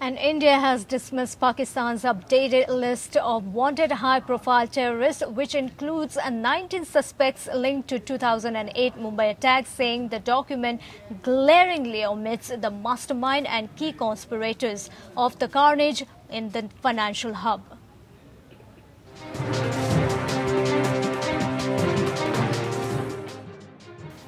And India has dismissed Pakistan's updated list of wanted high profile terrorists, which includes uh, 19 suspects linked to 2008 Mumbai attacks, saying the document glaringly omits the mastermind and key conspirators of the carnage in the financial hub.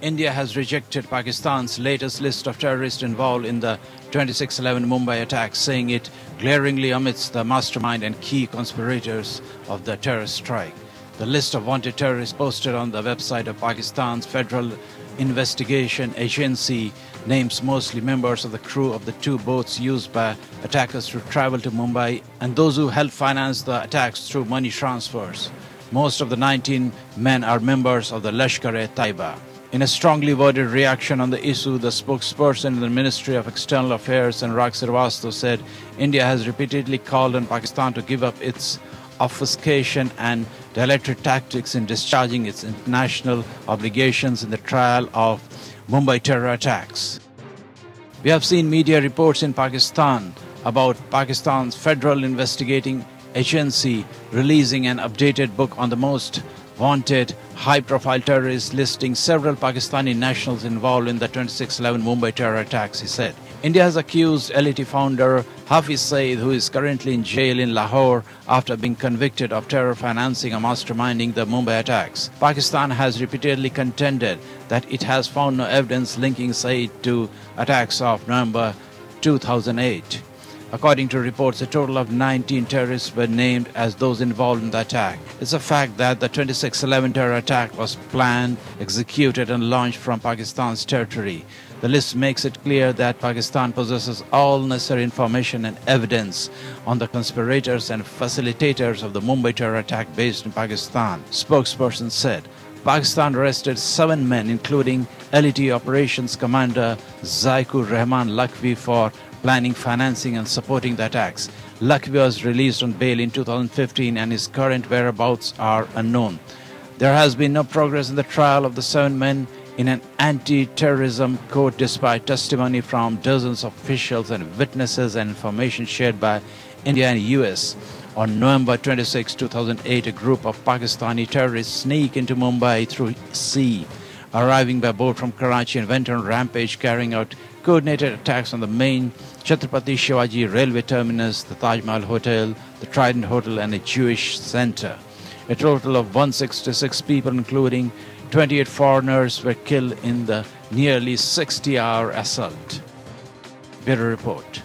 India has rejected Pakistan's latest list of terrorists involved in the 2611 Mumbai attacks, saying it glaringly omits the mastermind and key conspirators of the terrorist strike. The list of wanted terrorists posted on the website of Pakistan's Federal Investigation Agency names mostly members of the crew of the two boats used by attackers to travel to Mumbai and those who helped finance the attacks through money transfers. Most of the 19 men are members of the Lashkar-e-Taiba. In a strongly worded reaction on the issue, the spokesperson in the Ministry of External Affairs, Anurag Srivastava, said India has repeatedly called on Pakistan to give up its obfuscation and dilatory tactics in discharging its international obligations in the trial of Mumbai terror attacks. We have seen media reports in Pakistan about Pakistan's Federal Investigating Agency releasing an updated book on the most wanted high profile terrorists listing several Pakistani nationals involved in the 2611 Mumbai terror attacks, he said. India has accused LET founder Hafiz Saeed, who is currently in jail in Lahore after being convicted of terror financing and masterminding the Mumbai attacks. Pakistan has repeatedly contended that it has found no evidence linking Saeed to attacks of November 2008. According to reports, a total of 19 terrorists were named as those involved in the attack. It's a fact that the 2611 terror attack was planned, executed, and launched from Pakistan's territory. The list makes it clear that Pakistan possesses all necessary information and evidence on the conspirators and facilitators of the Mumbai terror attack based in Pakistan, spokesperson said. Pakistan arrested seven men, including LET Operations Commander Zakiur Rahman Lakhvi, for planning, financing, and supporting the attacks. Lakhvi was released on bail in 2015 and his current whereabouts are unknown. There has been no progress in the trial of the seven men in an anti terrorism court despite testimony from dozens of officials and witnesses and information shared by India and US. On November 26, 2008, a group of Pakistani terrorists sneaked into Mumbai through sea, arriving by boat from Karachi and went on rampage, carrying out coordinated attacks on the main Chhatrapati Shivaji railway terminus, the Taj Mahal Hotel, the Trident Hotel, and a Jewish center. A total of 166 people, including 28 foreigners, were killed in the nearly 60 hour assault. Bureau Report.